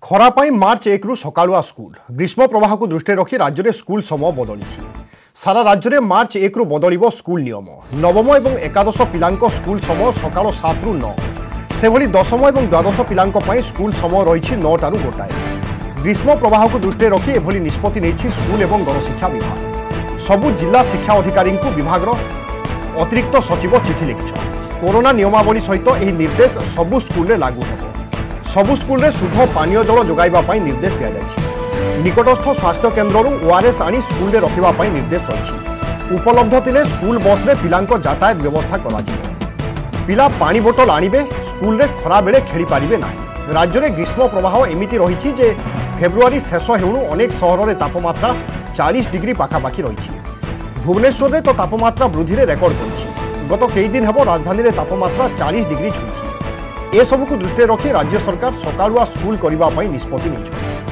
ଖରା ମାର୍ଚ୍ଚ ଏକରୁ ସକାଳୁଆ ସ୍କୁଲ ଗ୍ରୀଷ୍ମ ପ୍ରବାହକୁ ଦୃଷ୍ଟିରେ ରଖି ରାଜ୍ୟରେ ସ୍କୁଲ ସମୟ ବଦଳିଛି ସାରା ରାଜ୍ୟରେ ମାର୍ଚ୍ଚ ଏକରୁ ବଦଳିବ ସ୍କୁଲ ନିୟମ ନବମ ଏବଂ ଏକାଦଶ ପିଲାଙ୍କ ସ୍କୁଲ ସମୟ ସକାଳ ସାତରୁ ନଅ ସେଭଳି ଦଶମ ଏବଂ ଦ୍ୱାଦଶ ପିଲାଙ୍କ ପାଇଁ ସ୍କୁଲ ସମୟ ରହିଛି ନଅଟାରୁ ଗୋଟାଏ ଗ୍ରୀଷ୍ମ ପ୍ରବାହକୁ ଦୃଷ୍ଟିରେ ରଖି ଏଭଳି ନିଷ୍ପତ୍ତି ନେଇଛି ସ୍କୁଲ ଏବଂ ଗଣଶିକ୍ଷା ବିଭାଗ ସବୁ ଜିଲ୍ଲା ଶିକ୍ଷା ଅଧିକାରୀଙ୍କୁ ବିଭାଗର ଅତିରିକ୍ତ ସଚିବ ଚିଠି ଲେଖିଛନ୍ତି କରୋନା ନିୟମାବଳୀ ସହିତ ଏହି ନିର୍ଦ୍ଦେଶ ସବୁ ସ୍କୁଲରେ ଲାଗୁ ହେବ সবু স্কুলের শুদ্ধ পানীয় জল যোগাইবা নির্দেশ যাই নিকটস্থ স্বাস্থ্য কেন্দ্রর ওআরএস আনি স্কুলে রক্ষা নির্দেশ রয়েছে উপলব্ধ থিলে স্কুল বসরে পিলাঙ্ক যাতায়াত ব্যবস্থা করা যাবে পিলা পানি বোটল আনবে স্কুলে খরা বেড়ে খেলি পারিবে না রাজ্যের গ্রীষ্ম প্রবাহ এমিটি রয়েছে যে ফেব্রুয়ারি শেষ হেউণু অনেক সহরের তাপমাত্রা চাশ ডিগ্রি পাখাপাখি রয়েছে ভুবনেশ্বরের তো তাপমাত্রা বৃদ্ধি রেকর্ড করেছে গত কেইদিন হব রাজধানীর তাপমাত্রা চাশ ডিগ্রি ছুঁছে এসবুক দৃষ্টি রক্ষি রাজ্য সরকার সকালুয়া স্কুল করা নিষ্পতি নিয়েছেন